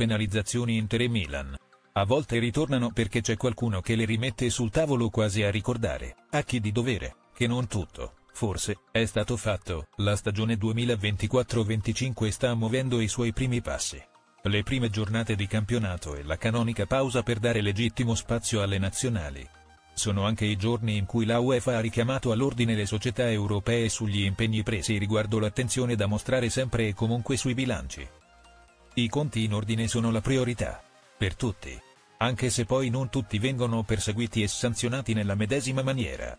penalizzazioni Inter e Milan. A volte ritornano perché c'è qualcuno che le rimette sul tavolo quasi a ricordare, a chi di dovere, che non tutto, forse, è stato fatto. La stagione 2024-25 sta muovendo i suoi primi passi. Le prime giornate di campionato e la canonica pausa per dare legittimo spazio alle nazionali. Sono anche i giorni in cui la UEFA ha richiamato all'ordine le società europee sugli impegni presi riguardo l'attenzione da mostrare sempre e comunque sui bilanci. I conti in ordine sono la priorità per tutti. Anche se poi non tutti vengono perseguiti e sanzionati nella medesima maniera.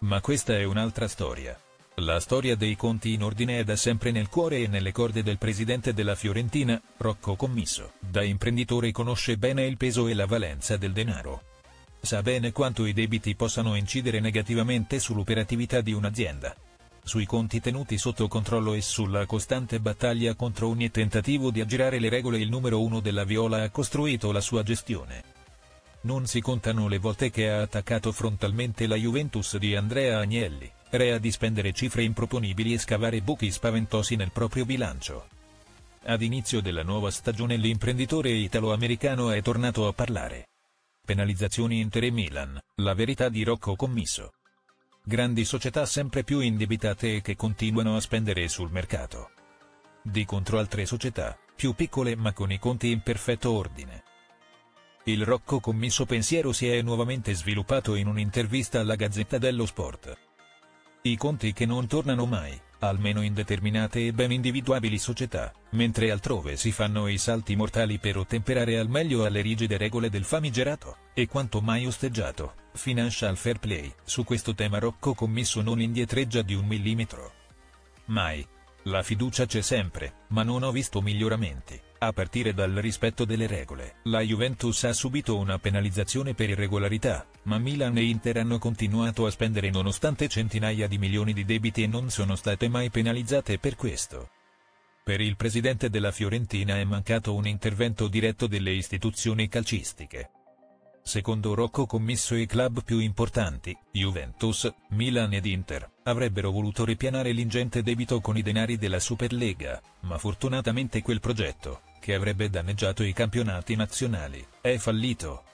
Ma questa è un'altra storia. La storia dei conti in ordine è da sempre nel cuore e nelle corde del presidente della Fiorentina, Rocco Commisso. Da imprenditore conosce bene il peso e la valenza del denaro. Sa bene quanto i debiti possano incidere negativamente sull'operatività di un'azienda sui conti tenuti sotto controllo e sulla costante battaglia contro ogni tentativo di aggirare le regole il numero uno della Viola ha costruito la sua gestione. Non si contano le volte che ha attaccato frontalmente la Juventus di Andrea Agnelli, rea di spendere cifre improponibili e scavare buchi spaventosi nel proprio bilancio. Ad inizio della nuova stagione l'imprenditore italo-americano è tornato a parlare. Penalizzazioni Inter e Milan, la verità di Rocco Commisso grandi società sempre più indebitate e che continuano a spendere sul mercato. Di contro altre società, più piccole ma con i conti in perfetto ordine. Il Rocco commisso pensiero si è nuovamente sviluppato in un'intervista alla Gazzetta dello Sport. I conti che non tornano mai, almeno in determinate e ben individuabili società, mentre altrove si fanno i salti mortali per ottemperare al meglio alle rigide regole del famigerato, e quanto mai osteggiato, financial fair play. Su questo tema Rocco Commisso non indietreggia di un millimetro. Mai. La fiducia c'è sempre, ma non ho visto miglioramenti, a partire dal rispetto delle regole. La Juventus ha subito una penalizzazione per irregolarità, ma Milan e Inter hanno continuato a spendere nonostante centinaia di milioni di debiti e non sono state mai penalizzate per questo. Per il presidente della Fiorentina è mancato un intervento diretto delle istituzioni calcistiche. Secondo Rocco Commisso i club più importanti, Juventus, Milan ed Inter, avrebbero voluto ripianare l'ingente debito con i denari della Superlega, ma fortunatamente quel progetto, che avrebbe danneggiato i campionati nazionali, è fallito.